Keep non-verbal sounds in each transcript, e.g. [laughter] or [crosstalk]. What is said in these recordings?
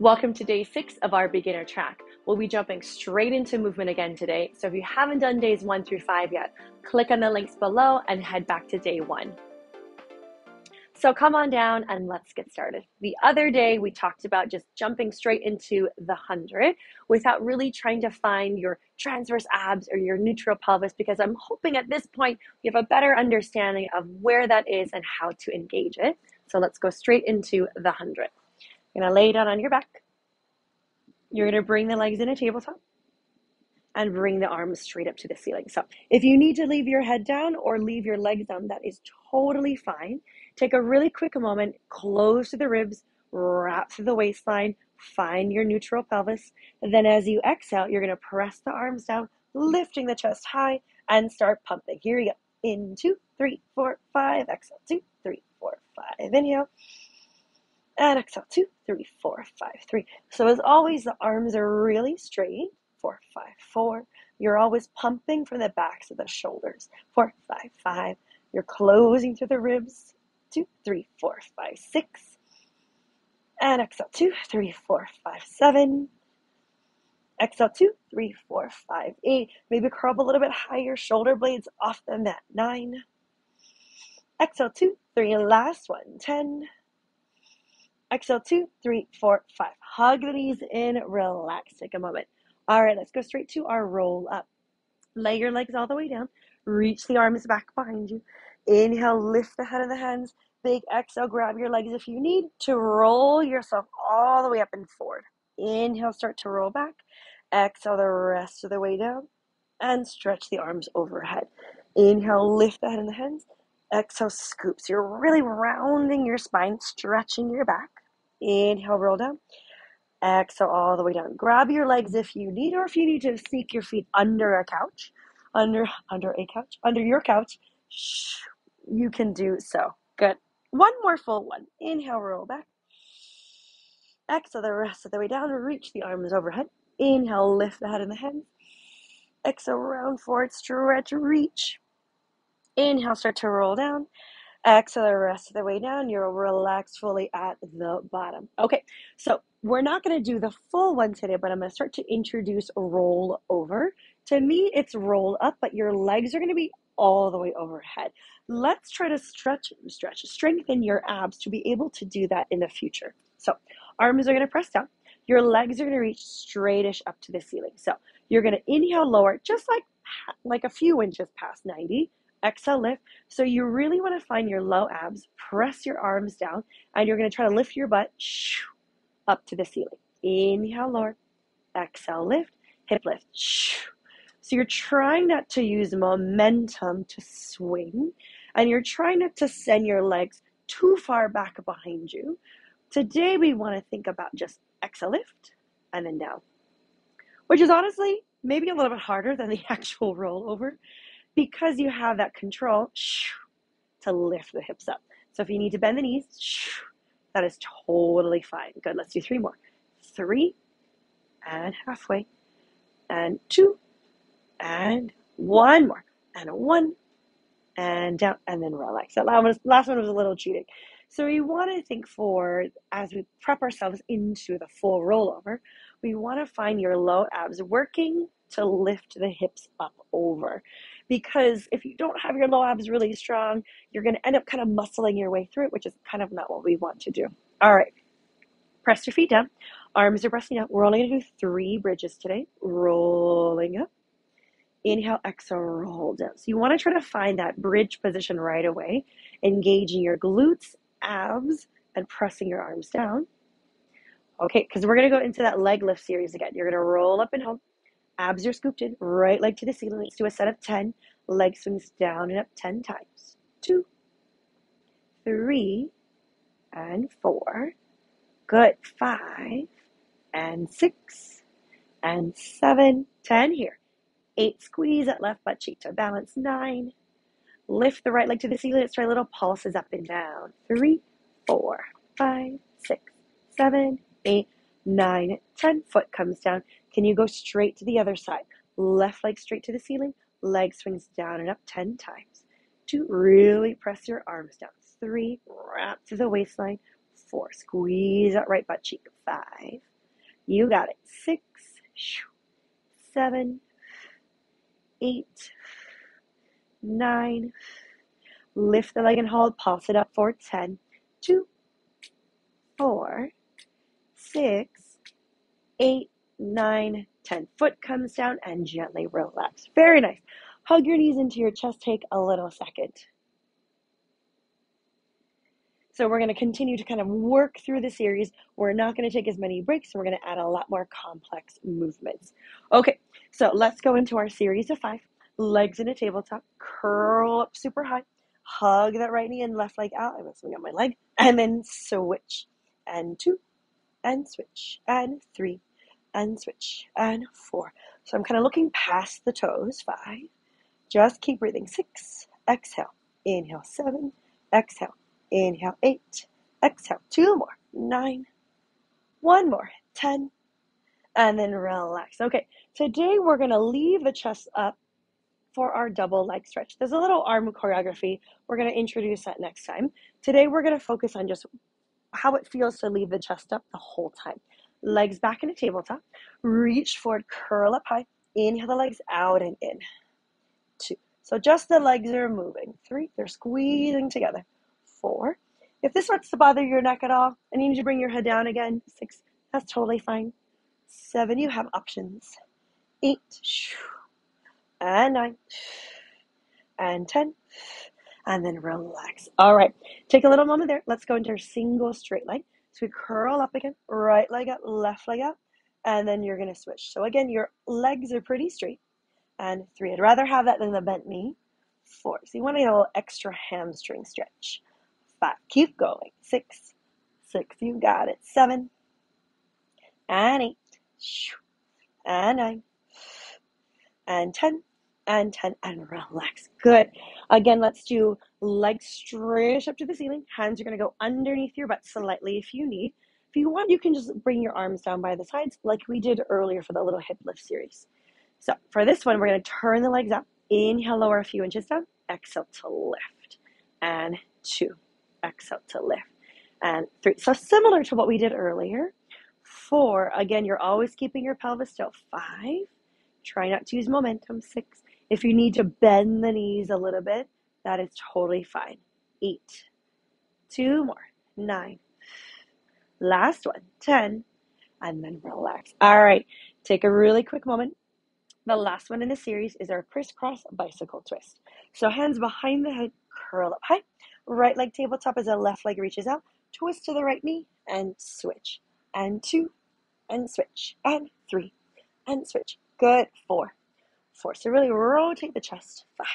Welcome to day six of our beginner track. We'll be jumping straight into movement again today. So if you haven't done days one through five yet, click on the links below and head back to day one. So come on down and let's get started. The other day we talked about just jumping straight into the 100 without really trying to find your transverse abs or your neutral pelvis because I'm hoping at this point you have a better understanding of where that is and how to engage it. So let's go straight into the 100. You're to lay down on your back. You're to bring the legs in a tabletop and bring the arms straight up to the ceiling. So if you need to leave your head down or leave your legs down, that is totally fine. Take a really quick moment, close to the ribs, wrap through the waistline, find your neutral pelvis. Then as you exhale, you're to press the arms down, lifting the chest high, and start pumping. Here we go. In two, three, four, five. Exhale. Two, three, four, five. Inhale. And exhale. Two, three, four, five, three. So as always, the arms are really straight. Four, five, four. You're always pumping from the backs of the shoulders. Four, five, five. You're closing through the ribs two, three, four, five, six. And exhale, two, three, four, five, seven. Exhale, two, three, four, five, eight. Maybe curl up a little bit higher, shoulder blades off the mat. Nine. Exhale, two, three, last one. Ten. Exhale, two, three, four, five. Hug the knees in, relax. Take a moment. All right, let's go straight to our roll up. Lay your legs all the way down. Reach the arms back behind you. Inhale, lift the head of the hands. Big exhale, grab your legs if you need to roll yourself all the way up and forward. Inhale, start to roll back. Exhale the rest of the way down and stretch the arms overhead. Inhale, lift the head and the hands. Exhale, scoops. You're really rounding your spine, stretching your back. Inhale, roll down. Exhale all the way down. Grab your legs if you need, or if you need to sneak your feet under a couch, under under a couch, under your couch. You can do so. Good. One more full one. Inhale, roll back. Exhale the rest of the way down. Reach the arms overhead. Inhale, lift the head and the hands. Exhale, round forward, stretch, reach. Inhale, start to roll down. Exhale the rest of the way down. You're relaxed fully at the bottom. Okay, so we're not going to do the full one today, but I'm going to start to introduce roll over. To me, it's roll up, but your legs are going to be all the way overhead. Let's try to stretch, stretch, strengthen your abs to be able to do that in the future. So, arms are going to press down. Your legs are going to reach straightish up to the ceiling. So, you're going to inhale lower, just like like a few inches past 90. Exhale, lift. So you really want to find your low abs. Press your arms down, and you're going to try to lift your butt up to the ceiling. Inhale, lower. Exhale, lift. Hip lift. So you're trying not to use momentum to swing, and you're trying not to send your legs too far back behind you. Today we want to think about just exhale lift and then down, which is honestly maybe a little bit harder than the [laughs] actual rollover because you have that control to lift the hips up. So if you need to bend the knees, that is totally fine. Good. Let's do three more. Three and halfway and two and one more, and one, and down, and then relax. That last one, last one was a little cheating. So we want to think for as we prep ourselves into the full rollover, we want to find your low abs working to lift the hips up over. Because if you don't have your low abs really strong, you're going to end up kind of muscling your way through it, which is kind of not what we want to do. All right, press your feet down, arms are pressing up. We're only going to do three bridges today. Rolling up, Inhale, exhale, roll down. So you want to try to find that bridge position right away, engaging your glutes, abs, and pressing your arms down. Okay, because we're going to go into that leg lift series again. You're going to roll up and home. Abs are scooped in, right leg to the ceiling. Let's do a set of 10. Leg swings down and up 10 times. Two, three, and four. Good. Five, and six, and seven, ten here. Eight, squeeze that left butt cheek to balance. Nine, lift the right leg to the ceiling. Let's try little pulses up and down. Three, four, five, six, seven, eight, nine, ten. Foot comes down. Can you go straight to the other side? Left leg straight to the ceiling. Leg swings down and up 10 times. Two, really press your arms down. Three, wrap to the waistline. Four. Squeeze that right butt cheek. Five. You got it. Six. Seven. Eight. Nine. Lift the leg and hold. Pulse it up for 10. Two. Four. Six. Eight. Nine. Ten. Foot comes down and gently relax. Very nice. Hug your knees into your chest. Take a little second. So we're going to continue to kind of work through the series. We're not going to take as many breaks. We're going to add a lot more complex movements. Okay, so let's go into our series of five. Legs in a tabletop, curl up super high, hug that right knee and left leg out. I'm going to swing out my leg, and then switch, and two, and switch, and three, and switch, and four. So I'm kind of looking past the toes. Five. Just keep breathing. Six. Exhale. Inhale. Seven. Exhale. Inhale, eight. Exhale, two more. Nine. One more. Ten. And then relax. Okay, today we're going to leave the chest up for our double leg stretch. There's a little arm choreography. We're going to introduce that next time. Today we're going to focus on just how it feels to leave the chest up the whole time. Legs back in a tabletop. Reach forward, curl up high. Inhale the legs out and in. Two. So just the legs are moving. Three, they're squeezing together four. If this starts to bother your neck at all and you need to bring your head down again, six, that's totally fine. Seven, you have options. Eight, and nine, and ten, and then relax. All right, take a little moment there. Let's go into our single straight leg. So we curl up again, right leg up, left leg up, and then you're gonna switch. So again, your legs are pretty straight. And three, I'd rather have that than the bent knee. Four, so you want to get a little extra hamstring stretch five. Keep going. Six. Six. You got it. Seven. And eight. And nine. And ten. And ten. And relax. Good. Again, let's do legs straight up to the ceiling. Hands are going to go underneath your butt slightly if you need. If you want, you can just bring your arms down by the sides like we did earlier for the little hip lift series. So for this one, we're going to turn the legs up. Inhale, lower a few inches down. Exhale to lift. And two exhale to lift. And three. So similar to what we did earlier. Four, again, you're always keeping your pelvis still. Five, try not to use momentum. Six, if you need to bend the knees a little bit, that is totally fine. Eight, two more, nine, last one, 10, and then relax. All right, take a really quick moment. The last one in the series is our crisscross bicycle twist. So hands behind the head, curl up high. Right leg tabletop as the left leg reaches out. Twist to the right knee and switch. And two and switch. And three and switch. Good. Four. Four. So really rotate the chest. Five.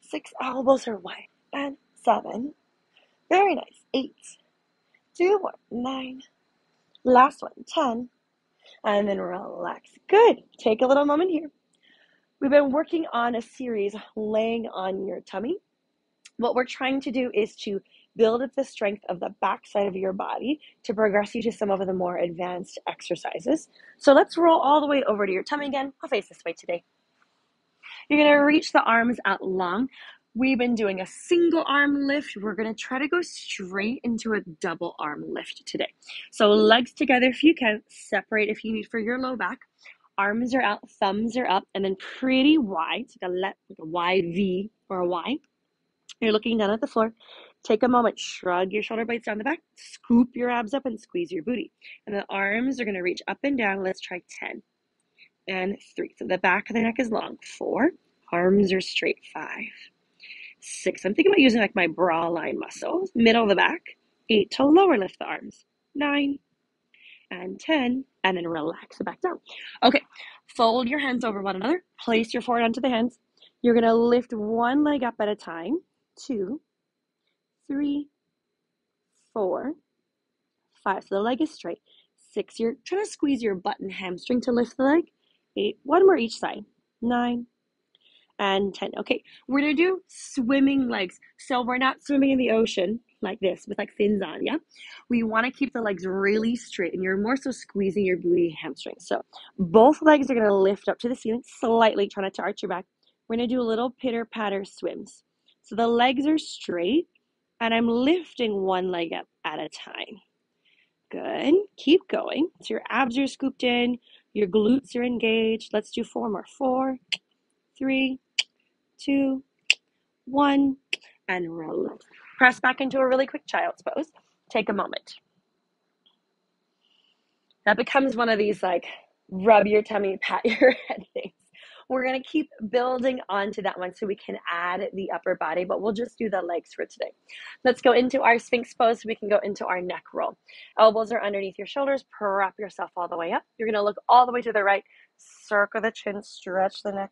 Six elbows are wide. And seven. Very nice. Eight. Two more. Nine. Last one. Ten. And then relax. Good. Take a little moment here. We've been working on a series laying on your tummy what we're trying to do is to build up the strength of the backside of your body to progress you to some of the more advanced exercises. So let's roll all the way over to your tummy again. I'll face this way today. You're going to reach the arms out long. We've been doing a single arm lift. We're going to try to go straight into a double arm lift today. So legs together if you can, separate if you need for your low back. Arms are out, thumbs are up, and then pretty wide, like a, le- like a wide V or a Y. You're looking down at the floor. Take a moment, shrug your shoulder blades down the back, scoop your abs up, and squeeze your booty. And the arms are going to reach up and down. Let's try 10 and 3. So the back of the neck is long. 4. Arms are straight. 5. 6. I'm thinking about using like my bra line muscles. Middle of the back. 8 to lower lift the arms. 9 and 10. And then relax it back down. Okay, fold your hands over one another. Place your forehead onto the hands. You're going to lift one leg up at a time two, three, four, five. So the leg is straight. Six, you're trying to squeeze your butt and hamstring to lift the leg. Eight, one more each side. Nine, and 10. Okay, we're gonna do swimming legs. So we're not swimming in the ocean like this with like fins on, yeah? We wanna keep the legs really straight and you're more so squeezing your booty hamstrings. So both legs are gonna lift up to the ceiling slightly, trying not to arch your back. We're gonna do a little pitter patter swims. So the legs are straight and I'm lifting one leg up at a time. Good. Keep going. So your abs are scooped in, your glutes are engaged. Let's do four more. Four, three, two, one, and roll. Press back into a really quick child's pose. Take a moment. That becomes one of these like rub your tummy, pat [laughs] your head things. We're going to keep building onto that one so we can add the upper body, but we'll just do the legs for today. Let's go into our Sphinx pose so we can go into our neck roll. Elbows are underneath your shoulders. Prop yourself all the way up. You're going to look all the way to the right. Circle the chin, stretch the neck.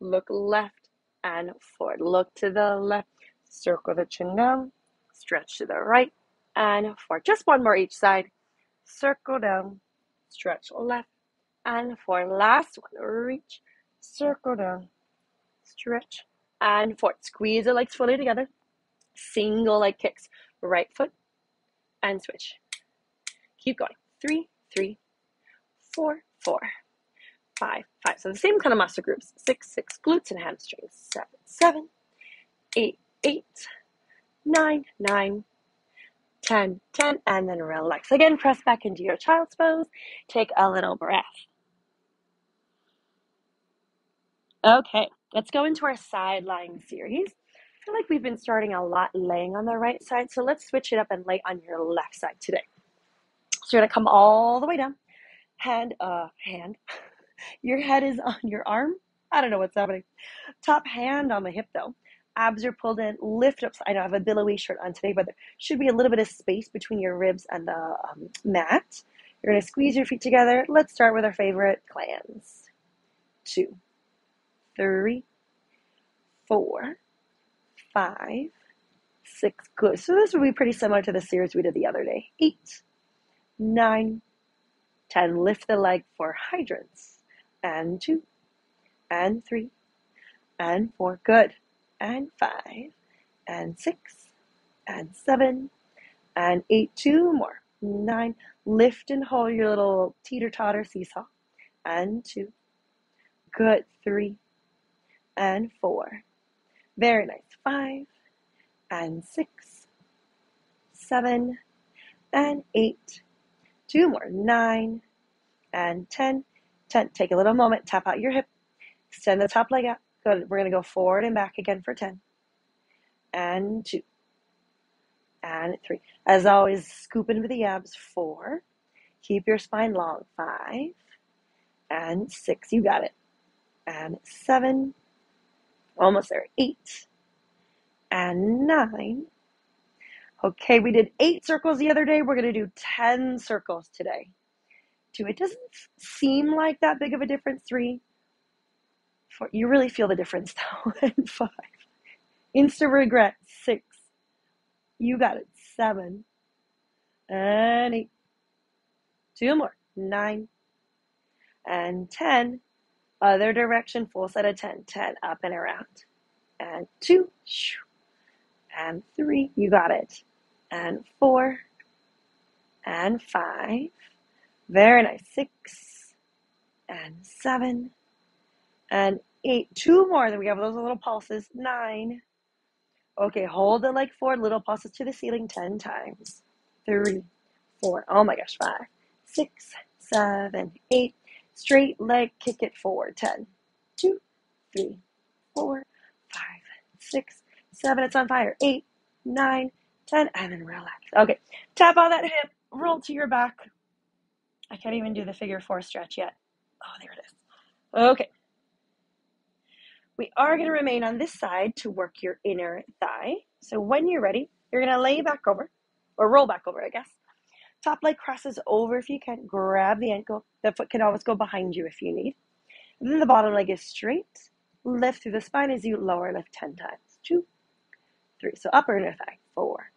Look left and forward. Look to the left. Circle the chin down. Stretch to the right and forward. Just one more each side. Circle down. Stretch left and forward. Last one. Reach circle down, stretch, and forward. Squeeze the legs fully together. Single leg kicks. Right foot and switch. Keep going. Three, three, four, four, five, five. So the same kind of muscle groups. Six, six, glutes and hamstrings. Seven, seven, eight, eight, nine, nine, 10, 10, and then relax. Again, press back into your child's pose. Take a little breath. Okay, let's go into our side lying series. I feel like we've been starting a lot laying on the right side, so let's switch it up and lay on your left side today. So you're gonna come all the way down, hand, uh, hand. [laughs] Your head is on your arm. I don't know what's happening. Top hand on the hip though. Abs are pulled in. Lift up. I know I have a billowy shirt on today, but there should be a little bit of space between your ribs and the um, mat. You're gonna squeeze your feet together. Let's start with our favorite clams. Two three, four, five, six. Good. So this would be pretty similar to the series we did the other day. Eight, nine, ten. Lift the leg for hydrants. And two, and three, and four. Good. And five, and six, and seven, and eight. Two more. Nine. Lift and hold your little teeter totter seesaw. And two. Good. Three, and four. Very nice. Five and six, seven and eight. Two more. Nine and ten. Ten. Take a little moment. Tap out your hip. Extend the top leg out. Good. We're going to go forward and back again for 10. And two. And three. As always, scoop into the abs. Four. Keep your spine long. Five. And six. You got it. And seven Almost there. Eight and nine. Okay, we did eight circles the other day. We're going to do 10 circles today. Two, it doesn't seem like that big of a difference. Three, four, you really feel the difference [laughs] though. and five, instant regret. Six, you got it. Seven, and eight, two more. Nine, and 10. Other direction, full set of 10. 10 up and around. And two. And three. You got it. And four. And five. Very nice. Six. And seven. And eight. Two more. Then we have those little pulses. Nine. Okay, hold the leg forward. Little pulses to the ceiling 10 times. Three, four, oh Oh my gosh. Five. Six. Seven. Eight Straight leg, kick it forward. 10, 2, 3, 4, 5, 6, 7. It's on fire. 8, 9, 10, and then relax. Okay, tap on that hip, roll to your back. I can't even do the figure four stretch yet. Oh, there it is. Okay. We are going to remain on this side to work your inner thigh. So when you're ready, you're going to lay back over, or roll back over, I guess. Top leg crosses over if you can. Grab the ankle. The foot can always go behind you if you need. And then the bottom leg is straight. Lift through the spine as you lower lift 10 times. Two, three. So upper inner thigh. Four,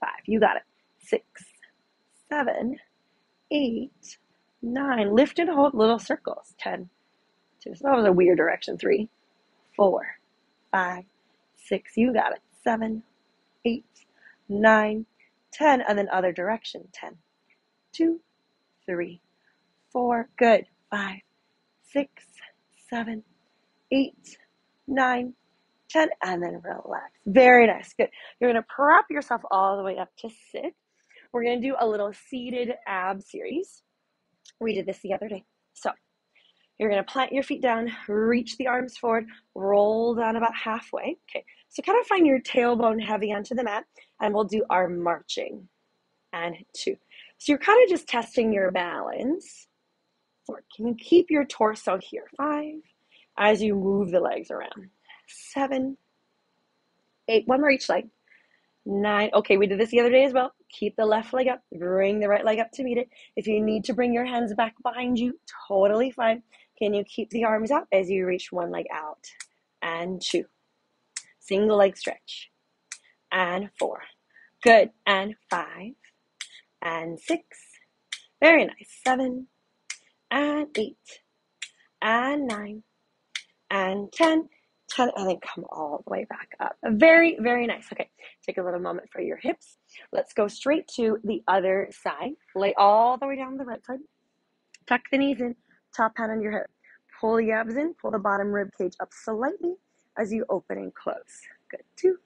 five. You got it. Six, seven, eight, nine. Lift and hold little circles. Ten, two. So that was a weird direction. Three, four, five, six. You got it. Seven, eight, nine, 10, and then other direction. 10, 2, 3, 4, good. 5, 6, 7, 8, 9, 10, and then relax. Very nice. Good. You're going to prop yourself all the way up to sit. we're gonna do a little seated ab series. We did this the other day. So you're gonna plant your feet down, reach the arms forward, roll down about halfway. Okay, so kind of find your tailbone heavy onto the mat, and we'll do our marching. And two. So you're kind of just testing your balance. Four. Can you keep your torso here? Five. As you move the legs around. Seven. Eight. One more each leg. Nine. Okay, we did this the other day as well. Keep the left leg up, bring the right leg up to meet it. If you need to bring your hands back behind you, totally fine. Can you keep the arms up as you reach one leg out? And two. Single leg stretch. And four. Good. And five. And six. Very nice. Seven. And eight. And nine. And ten 10 and then come all the way back up. Very, very nice. Okay, take a little moment for your hips. Let's go straight to the other side. Lay all the way down the right side. Tuck the knees in, top hand on your hip. Pull the abs in, pull the bottom rib cage up slightly as you open and close. Good. Two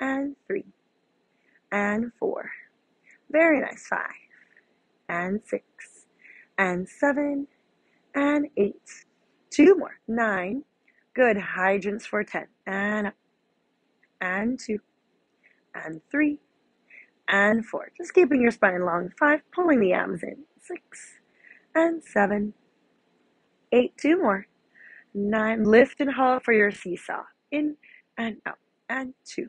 and three and four. Very nice. Five and six and seven and eight. Two more. Nine Good. Hydrants for 10. And up. And two. And three. And four. Just keeping your spine long. Five. Pulling the abs in. Six. And seven. Eight. Two more. Nine. Lift and haul for your seesaw. In and out. And two.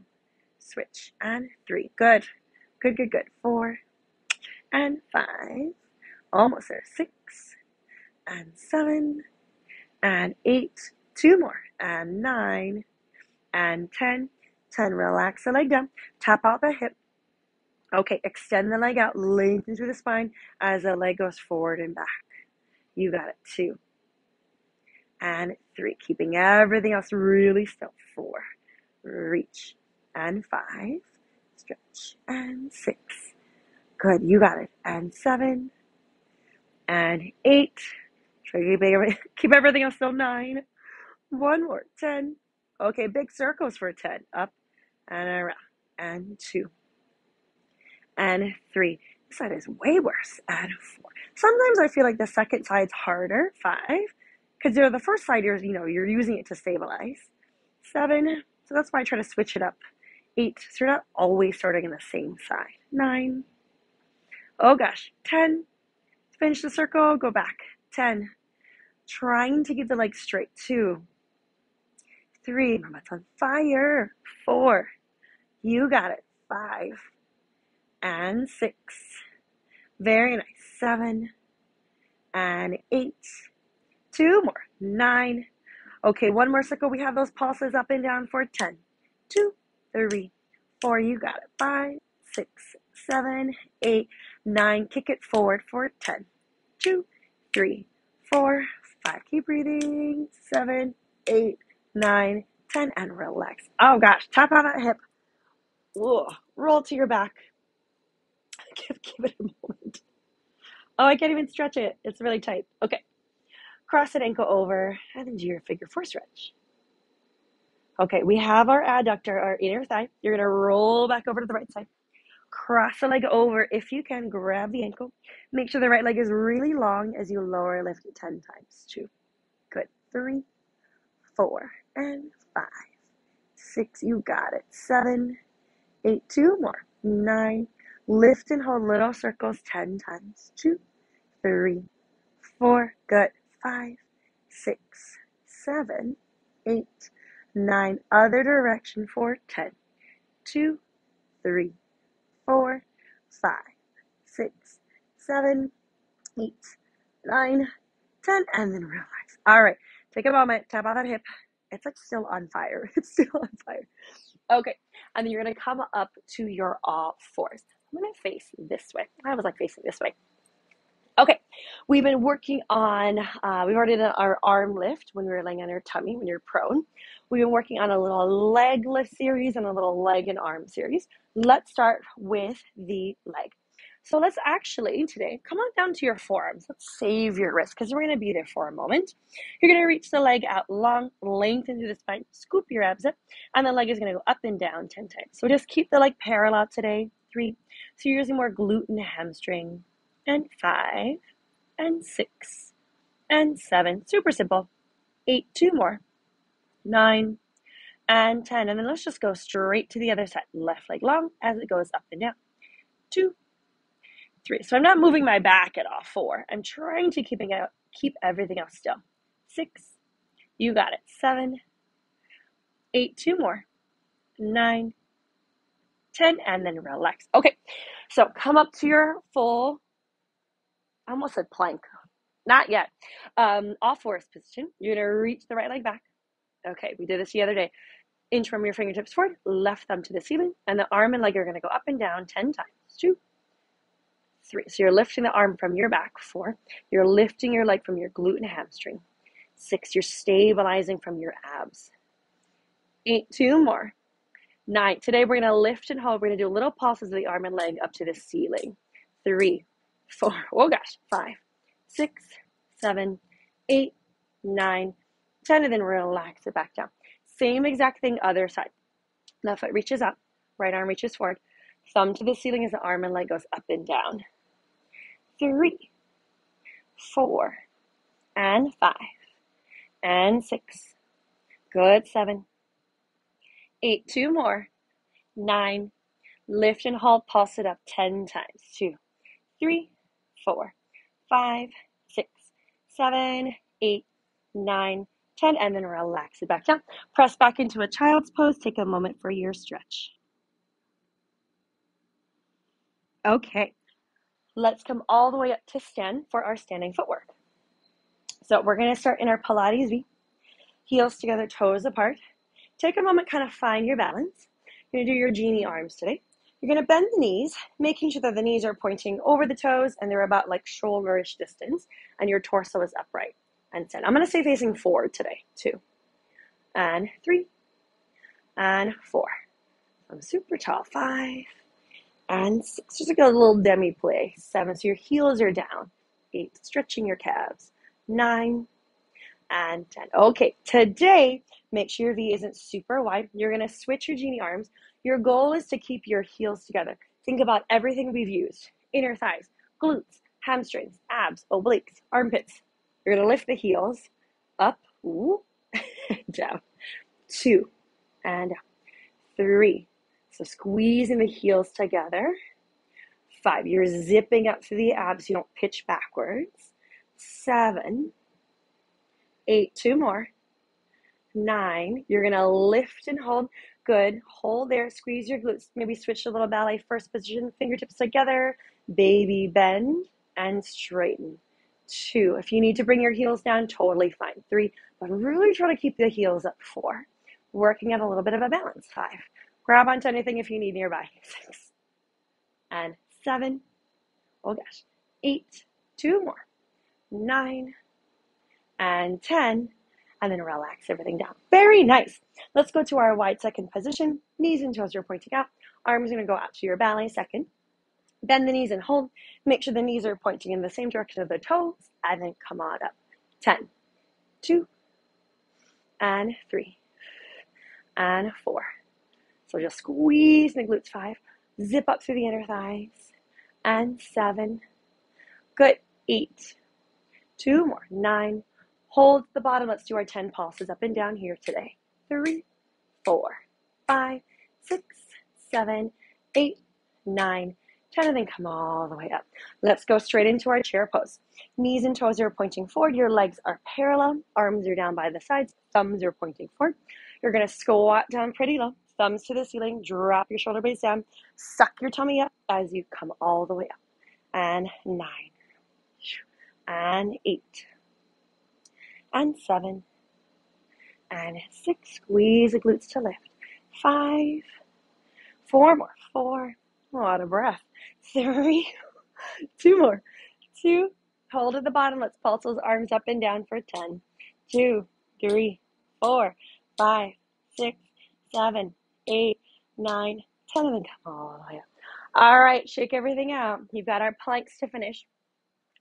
Switch. And three. Good. Good, good, good. Four. And five. Almost there. Six. And seven. And eight two more, and nine, and 10. 10, relax the leg down, tap out the hip. Okay, extend the leg out, lengthen through the spine as the leg goes forward and back. You got it, two, and three, keeping everything else really still. Four, reach, and five, stretch, and six. Good, you got it. And seven, and eight. Try to keep, [laughs] everything else still. Nine, one more. 10. Okay, big circles for 10. Up and around. And two. And three. This side is way worse. And four. Sometimes I feel like the second side's harder. Five. Because you're the first side, you're, you know, you're using it to stabilize. Seven. So that's why I try to switch it up. Eight. So you're not always starting in the same side. Nine. Oh gosh. Ten. Finish the circle. Go back. Ten. Trying to keep the legs straight. Two three, butt's on fire, four, you got it, five, and six, very nice, seven, and eight, two more, nine, okay, one more circle, we have those pulses up and down for ten, two, three, four, you got it, five, six, seven, eight, nine, kick it forward for ten, two, three, four, five, keep breathing, seven, eight, nine, ten, and relax. Oh gosh, tap on that hip. Ugh. Roll to your back. [laughs] give, give it a moment. Oh, I can't even stretch it. It's really tight. Okay. Cross that ankle over and then do your figure four stretch. Okay, we have our adductor, our inner thigh. You're gonna roll back over to the right side. Cross the leg over. If you can, grab the ankle. Make sure the right leg is really long as you lower lift it 10 times. Two. Good. Three, four, and five, six, you got it, seven, eight, two more, nine, lift and hold little circles 10 times, two, three, four, good, five, six, seven, eight, nine, other direction for 10, two, three, four, five, six, seven, eight, nine, ten, and then relax. All right, take a moment, tap on that hip, it's like still on fire. [laughs] It's still on fire. Okay, and then you're gonna come up to your uh, all fours. I'm gonna face this way. I was like facing this way. We've been working on, uh, we've already done our arm lift when we were laying on our tummy, when you're prone. We've been working on a little leg lift series and a little leg and arm series. Let's start with the leg. So let's actually today come on down to your forearms. Let's save your wrist because we're going to be there for a moment. You're going to reach the leg out long, lengthen through the spine, scoop your abs up, and the leg is going to go up and down 10 times. So just keep the leg parallel today. three. So you're using more glute and hamstring. And five, and six, and seven. Super simple. Eight, two more. Nine, and 10. And then let's just go straight to the other side. Left leg long as it goes up and down. Two, three. So I'm not moving my back at all. Four. I'm trying to keeping it, keep everything else still. Six. You got it. Seven, eight, two more. Nine, ten, and then relax. Okay. So come up to your full, I almost said plank. Not yet. Um, all fours position. You're to reach the right leg back. Okay, we did this the other day inch from your fingertips forward, left thumb to the ceiling, and the arm and leg are to go up and down 10 times. Two, three. So you're lifting the arm from your back. Four, you're lifting your leg from your glute and hamstring. Six, you're stabilizing from your abs. Eight, two more. Nine. Today we're to lift and hold. We're to do little pulses of the arm and leg up to the ceiling. Three, four, [laughs] oh gosh, five, six, seven, eight, nine, ten, and then relax it back down. Same exact thing, other side. Left foot reaches up, right arm reaches forward. Thumb to the ceiling as the arm and leg goes up and down. Three, four, and five, and six. Good, seven, eight, two more, nine. Lift and hold, pulse it up 10 times. Two, three, four, five, six, seven, eight, nine, 10, and then relax it back down. Press back into a child's pose. Take a moment for your stretch. Okay, let's come all the way up to stand for our standing footwork. So we're to start in our Pilates V. Heels together, toes apart. Take a moment, kind of find your balance. You're to do your genie arms today. You're going to bend the knees, making sure that the knees are pointing over the toes and they're about like shoulderish distance, and your torso is upright and 10. I'm going to stay facing forward today. Two and three and four. I'm super tall. Five and six. Just like a little demi plié. Seven. So your heels are down. Eight. Stretching your calves. Nine and 10. Okay, today, make sure your V isn't super wide. You're going to switch your genie arms. Your goal is to keep your heels together. Think about everything we've used inner thighs, glutes, hamstrings, abs, obliques, armpits, you're going to lift the heels up, ooh, [laughs] down, two, and three. So squeezing the heels together. Five, you're zipping up through the abs. You don't pitch backwards. Seven, eight, two more. Nine, you're to lift and hold. Good. Hold there. Squeeze your glutes. Maybe switch a little ballet first position. Fingertips together. Baby bend and straighten two. If you need to bring your heels down, totally fine. Three, but really try to keep the heels up. Four, working at a little bit of a balance. Five, grab onto anything if you need nearby. [laughs] Six, and seven, oh gosh, eight, two more, nine, and 10, and then relax everything down. Very nice. Let's go to our wide second position. Knees and toes are pointing out. Arms are going to go out to your ballet second. Bend the knees and hold. Make sure the knees are pointing in the same direction of the toes, and then come on up. 10, 2, and 3, and 4. So just squeeze the glutes. 5, zip up through the inner thighs, and 7. Good. 8, 2 more. 9. Hold the bottom. Let's do our 10 pulses up and down here today. 3, 4, 5, 6, 7, 8, 9, 10 and then come all the way up. Let's go straight into our chair pose. Knees and toes are pointing forward. Your legs are parallel. Arms are down by the sides. Thumbs are pointing forward. You're going to squat down pretty low. Thumbs to the ceiling. Drop your shoulder blades down. Suck your tummy up as you come all the way up. And nine. And eight. And seven. And six. Squeeze the glutes to lift. Five. Four more. Four. Lot of breath three, [laughs] two more, two, hold at the bottom. Let's pulse those arms up and down for 10, two, three, four, five, six, seven, eight, nine, 10, and then come all the way up. All right, shake everything out. You've got our planks to finish.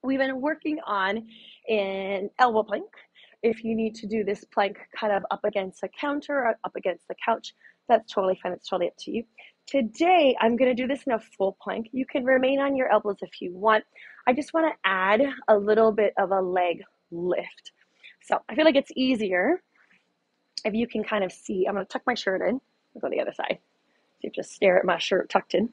We've been working on an elbow plank. If you need to do this plank kind of up against a counter or up against the couch, that's totally fine. It's totally up to you. Today, I'm going to do this in a full plank. You can remain on your elbows if you want. I just want to add a little bit of a leg lift. So I feel like it's easier if you can kind of see. I'm going to tuck my shirt in. Go the other side. So you just stare at my shirt tucked in.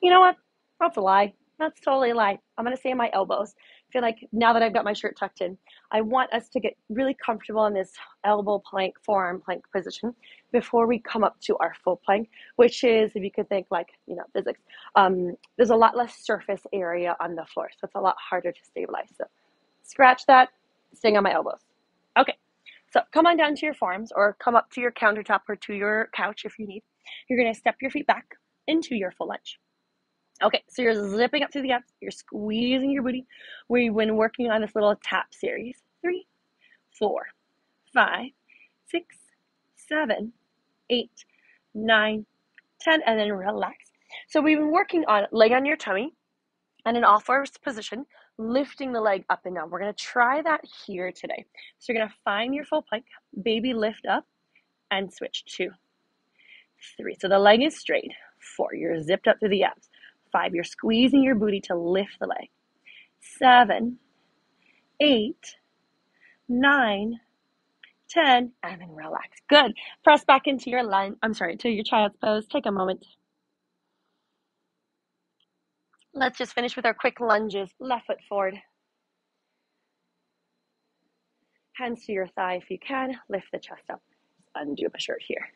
You know what? That's a lie. That's totally a lie. I'm going to say my elbows. Feel like now that I've got my shirt tucked in, I want us to get really comfortable in this elbow plank, forearm plank position before we come up to our full plank, which is, if you could think like, you know, physics, um, there's a lot less surface area on the floor. So it's a lot harder to stabilize. So scratch that, staying on my elbows. Okay. So come on down to your forearms or come up to your countertop or to your couch if you need. You're going to step your feet back into your full lunge. Okay, so you're zipping up through the abs, you're squeezing your booty. We've been working on this little tap series. Three, four, five, six, seven, eight, nine, ten, and then relax. So we've been working on leg on your tummy and in all fours position, lifting the leg up and down. We're gonna try that here today. So you're gonna find your full plank, baby lift up, and switch two, three. So the leg is straight. Four, you're zipped up through the abs. Five, you're squeezing your booty to lift the leg. Seven, eight, nine, ten, and then relax. Good. Press back into your line. I'm sorry, to your child's pose. Take a moment. Let's just finish with our quick lunges. Left foot forward. Hands to your thigh if you can. Lift the chest up. Undo my shirt here.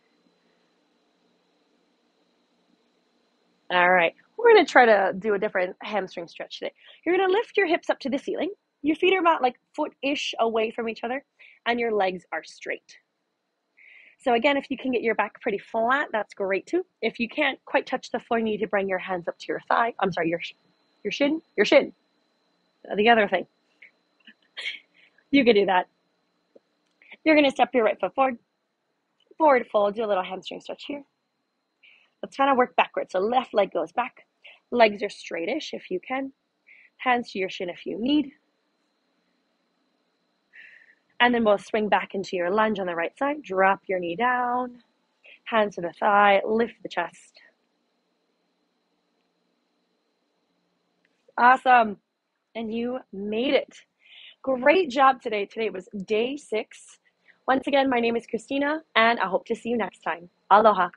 All right. We're going to try to do a different hamstring stretch today. You're going to lift your hips up to the ceiling. Your feet are about like foot ish away from each other, and your legs are straight. So, again, if you can get your back pretty flat, that's great too. If you can't quite touch the floor, you need to bring your hands up to your thigh. I'm sorry, your, your shin, your shin. Uh, the other thing. [laughs] you can do that. You're going to step your right foot forward, forward fold, do a little hamstring stretch here. Let's kind of work backwards. So, left leg goes back, Legs are straightish if you can. Hands to your shin if you need. And then we'll swing back into your lunge on the right side. Drop your knee down. Hands to the thigh. Lift the chest. Awesome. And you made it. Great job today. Today was day six. Once again, my name is Christina, and I hope to see you next time. Aloha.